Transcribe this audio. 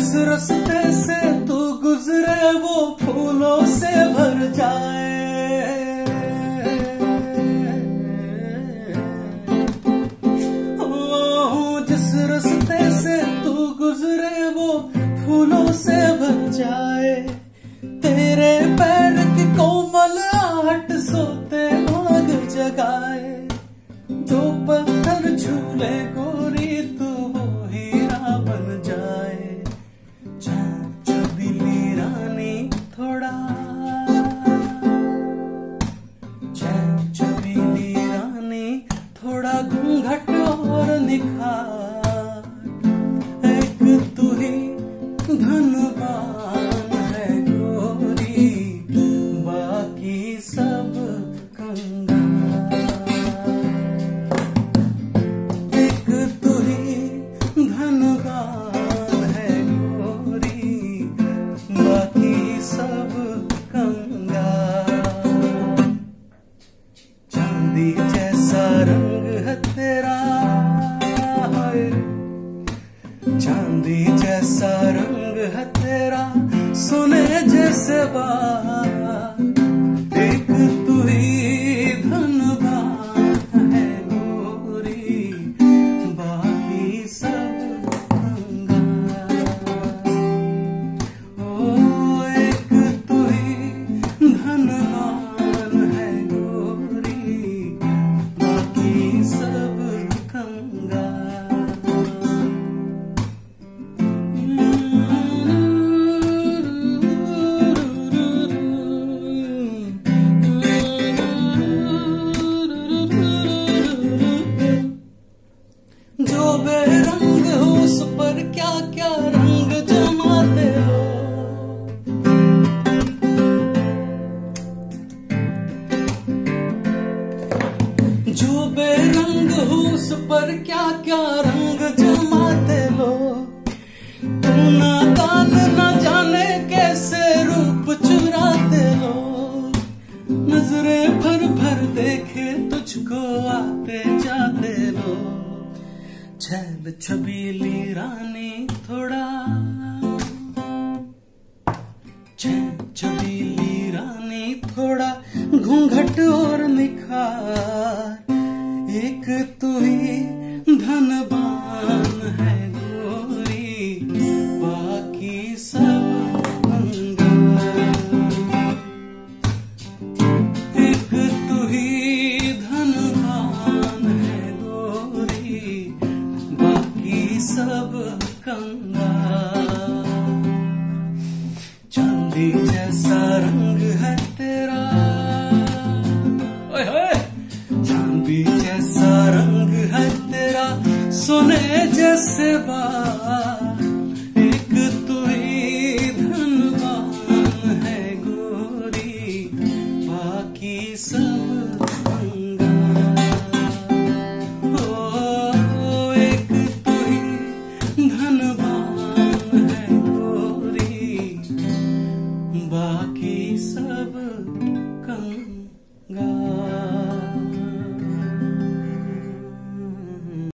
जिस रस्ते से तू गुजरे, वो फूलों से भर जाए। जिस रस्ते से तू गुजरे, वो फूलों से भर जाए। तेरे पैर की कोमल आहट सोते भाग जगाए। जो पत्थर झूले गोरी थोड़ा घूंघट और निखार। जैसे जो बेरंग हो, उस पर क्या क्या रंग जमाते लो तू ना दान न जाने कैसे रूप चुराते लो नज़रें भर भर देखे तुझको आते जाते लो छैल छबीली रानी थोड़ा। छबीली रानी थोड़ा घूंघट और निखार। एक तू ही धनवान है गोरी, बाकी सब एक तू ही धनवान है गोरी, बाकी सब कंगाल चांदी जैसा रंग जैसे बार एक तो तू है गोरी बाकी सब ओ, एक तो तू ही है गोरी बाकी सब कंगा